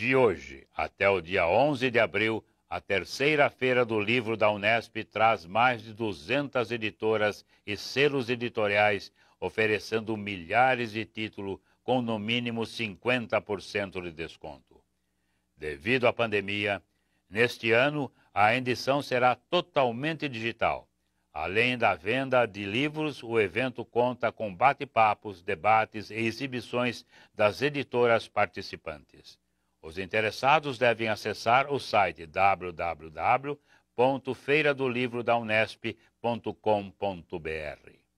De hoje até o dia 11 de abril, a terceira feira do livro da Unesp traz mais de 200 editoras e selos editoriais oferecendo milhares de títulos com no mínimo 50% de desconto. Devido à pandemia, neste ano a edição será totalmente digital. Além da venda de livros, o evento conta com bate-papos, debates e exibições das editoras participantes. Os interessados devem acessar o site www.feiradolivrodaunesp.com.br.